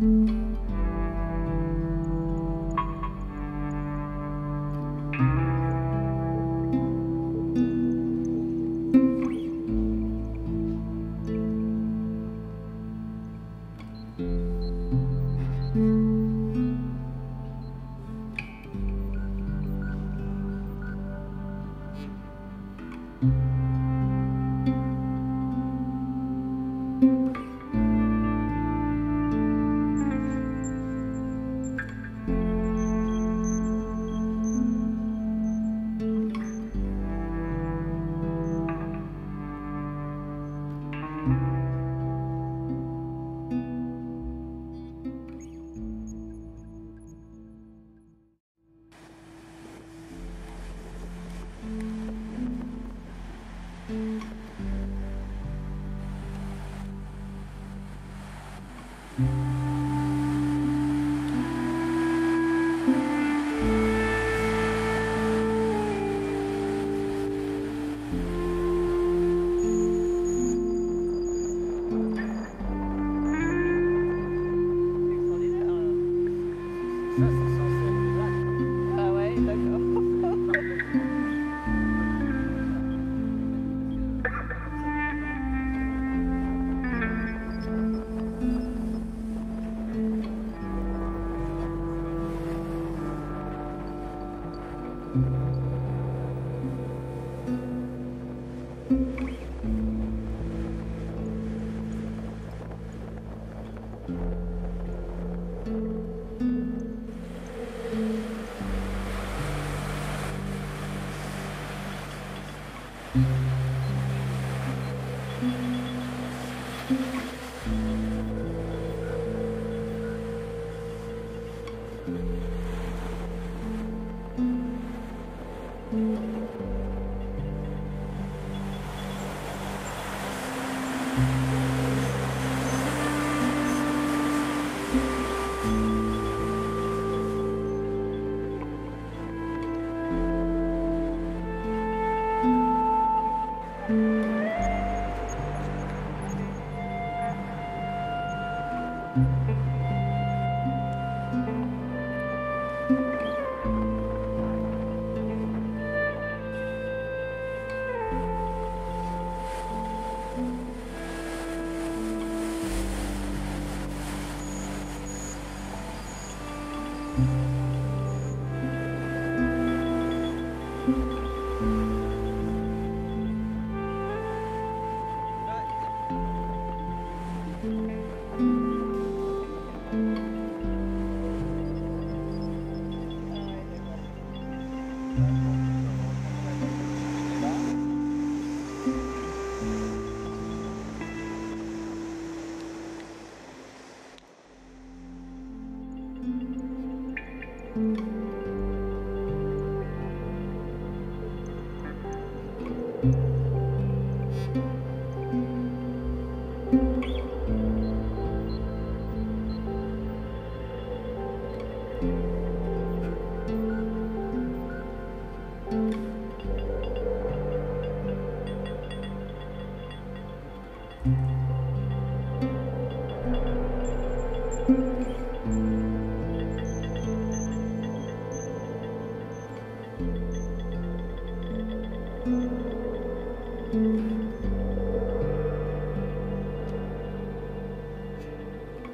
thank mm -hmm. you うん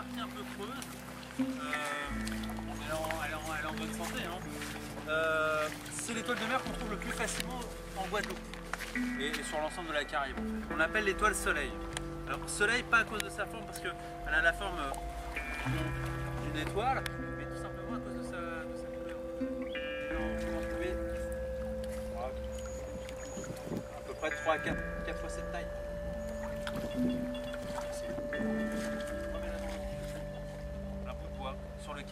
partie un peu creuse. Euh, elle, est en, bonne santé. Hein. Euh, c'est l'étoile de mer qu'on trouve le plus facilement en Guadeloupe et, et sur l'ensemble de la Caraïbe. On appelle l'étoile soleil. Alors soleil, pas à cause de sa forme, parce qu'elle a la forme euh, d'une étoile, mais tout simplement à cause de sa, de sa couleur. à peu près 3 à 4, 4 fois cette taille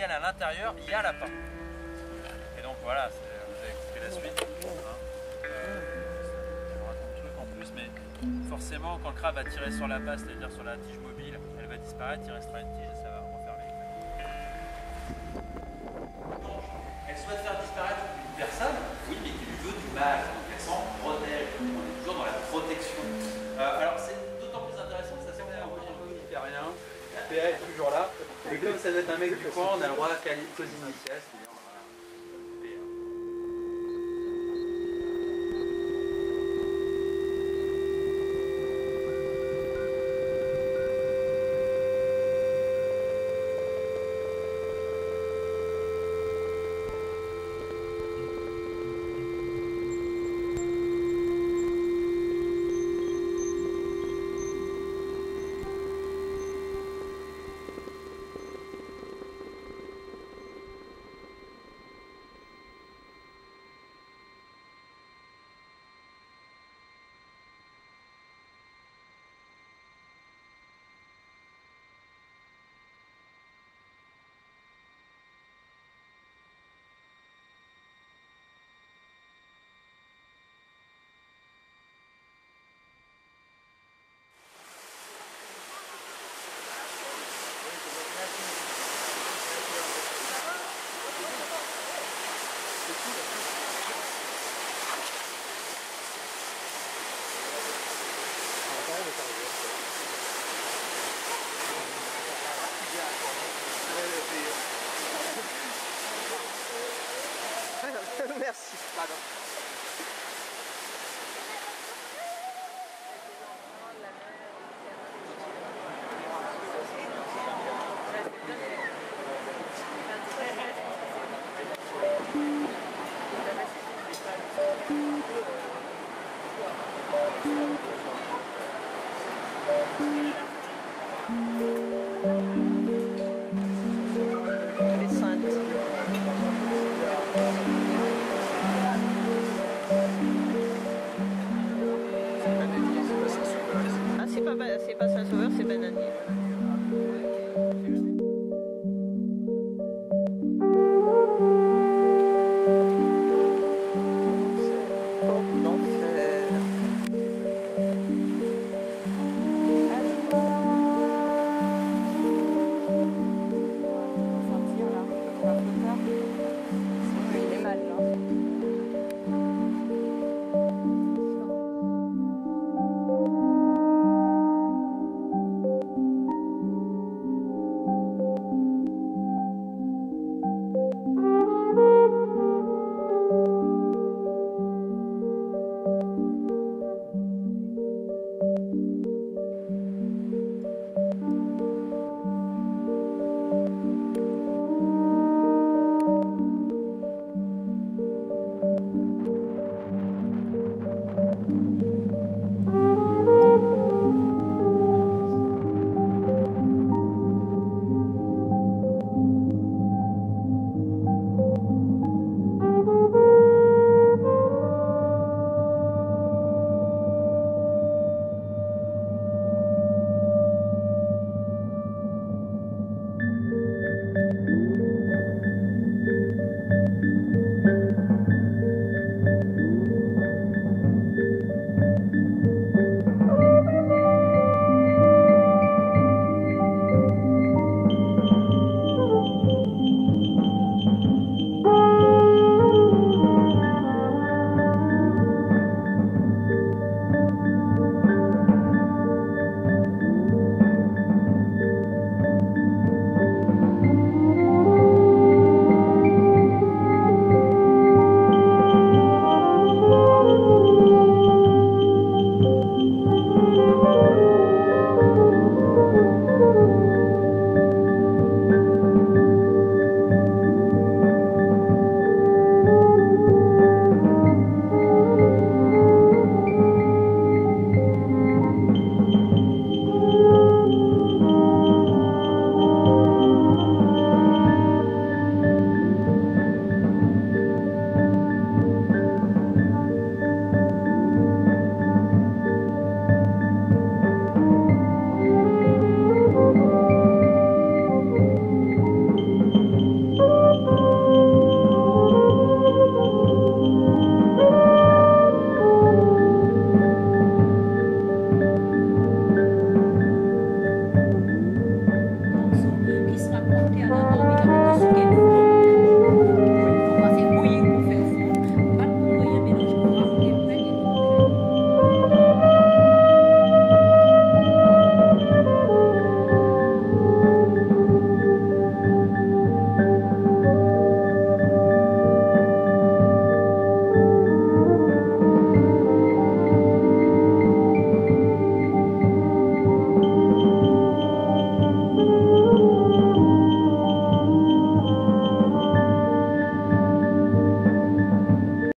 à l'intérieur il y a la lapin. Et donc voilà, vous avez expliqué la suite. hein. Euh, truc en plus, mais forcément quand le crabe va tirer sur la passe, c'est-à-dire sur la tige mobile, elle va disparaître, il restera une tige doit être un mec du coin, on a le droit à cause initiale.